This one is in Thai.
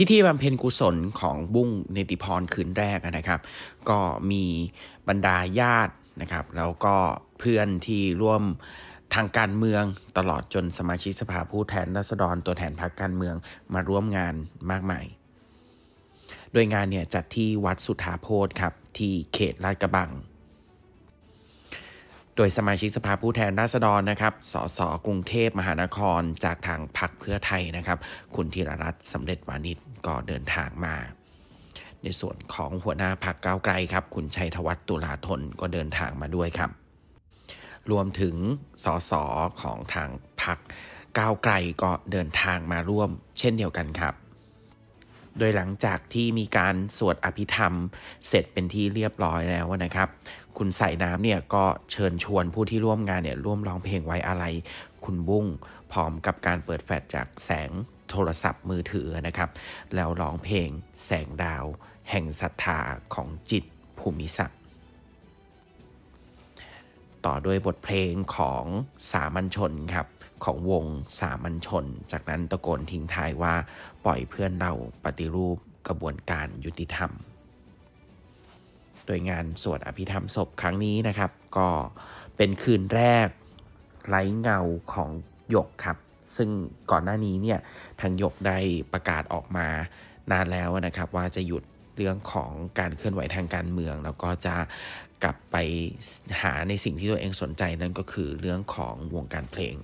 พิธีบำเพ็ญกุศลของบุ้งเนติพรคืนแรกนะครับ ก็มีบรรดาญาตินะครับ แล้วก็เพื่อนที่ร่วมทางการเมืองตลอดจนสมาชิกสภาผู้แทนราษฎรตัวแทนพรรคการเมืองมาร่วมงานมากมาย โดยงานเนี่ยจัดที่วัดสุทธาโพธครับ ที่เขตลาดกระบัง โดยสมาชิกสภาผู้แทนราษฎรนะครับ สสกรุงเทพมหานครจากทางพรรคเพื่อไทยนะครับ คุณธีรรัตน์สำเร็จวานิช ก็เดินทางมา ในส่วนของหัวหน้าพรรคก้าวไกลครับ คุณชัยธวัฒน์ตุลาธนก็เดินทางมาด้วยครับ รวมถึงสสของทางพรรคก้าวไกลก็เดินทางมาร่วม เช่นเดียวกันครับ โดยหลังจากที่มีการสวดอภิธรรม เสร็จเป็นที่เรียบร้อยแล้วนะครับ คุณใส่น้ำเนี่ยก็เชิญชวนผู้ที่ร่วมงานเนี่ยร่วมร้องเพลงไว้อะไร คุณบุ้งพร้อมกับการเปิดแฟลชจากแสง โทรศัพท์มือถือนะครับ แล้วร้องเพลงแสงดาว แห่งศรัทธาของจิตภูมิศักดิ์ต่อด้วยบทเพลงของสามัญชนครับของวงสามัญชน จากนั้นตะโกนทิ้งท้ายว่าปล่อยเพื่อนเราปฏิรูปกระบวนการยุติธรรม โดยงานสวดอภิธรรมศพครั้งนี้นะครับ ก็เป็นคืนแรกไร้เงาของหยกครับ ซึ่งก่อนหน้านี้เนี่ยทางหยกได้ประกาศออกมานานแล้วนะครับว่าจะหยุดเรื่องของการเคลื่อนไหวทางการเมือง แล้วก็จะกลับไปหาในสิ่งที่ตัวเองสนใจนั่นก็คือเรื่องของวงการเพลง